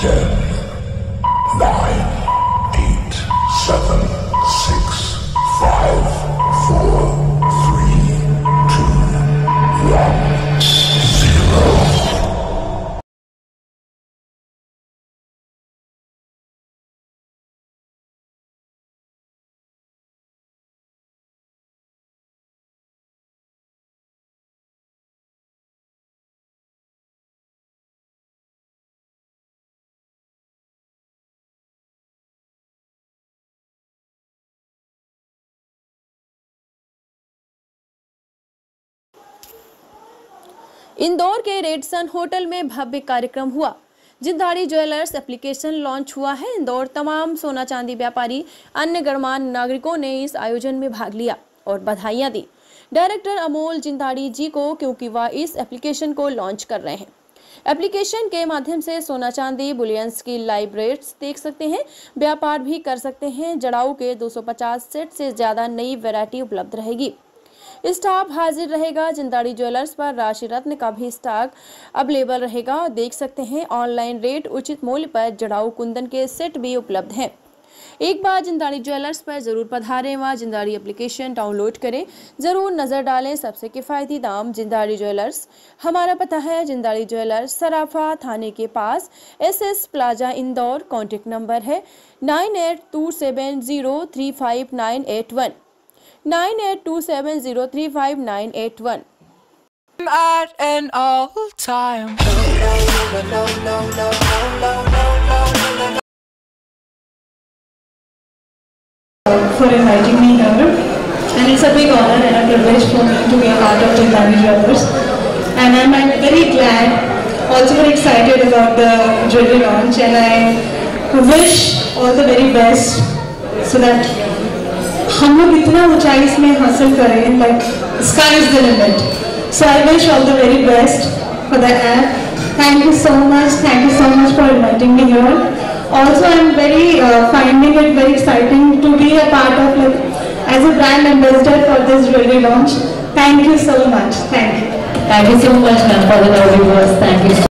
Ten. Indore के रेडसन hotel में भव्य कार्यक्रम हुआ। जिंदाड़ी ज्वेलर्स एप्लीकेशन लॉन्च हुआ है। इंदौर तमाम सोना चांदी व्यापारी, अन्य गणमान्य नागरिकों ने इस आयोजन में भाग लिया और बधाइयाँ दी। डायरेक्टर अमोल जिंदाड़ी जी को, क्योंकि वह इस एप्लीकेशन को लॉन्च कर रहे हैं। एप्लीकेशन के माध्यम से सोना चांदी, बुलियंस की लाइव रेट्स देख सकते हैं। व्यापार भी कर सकते हैं। जड़ाऊ के 250 सेट से ज़्यादा नई वैरायटी उपलब्ध रहेगी। स्टाफ हाजिर रहेगा। जिंदाड़ी ज्वेलर्स पर राशि रत्न का भी स्टॉक अवेलेबल रहेगा। देख सकते हैं, ऑनलाइन रेट उचित मूल्य पर जड़ाऊ कुंदन के सेट भी उपलब्ध हैं। एक बार जिंदाड़ी ज्वेलर्स पर ज़रूर पधारें व जिंदाड़ी एप्लीकेशन डाउनलोड करें। ज़रूर नज़र डालें सबसे किफ़ायती दाम जिंदाड़ी ज्वेलर्स। हमारा पता है, जिंदाड़ी ज्वेलर्स सराफा थाने के पास S S plaza Indore, contact number है nine eight two seven zero three five nine eight one. 9827035981. At an all time. For inviting me here, and it's a big honor and a privilege for me to be a part of the Grammy Brothers. And I'm very glad, also very excited about the jewelry launch, and I wish all the very best so that हम लोग इतना ऊंचाई इसमें हासिल करें like sky is the limit so I wish all the very best for the app thank you so much thank you so much for inviting me your also I am very finding it very exciting to be a part of life as a brand ambassador for this jewellery launch thank you so much thank you thank you so much ma'am for दर्स thank you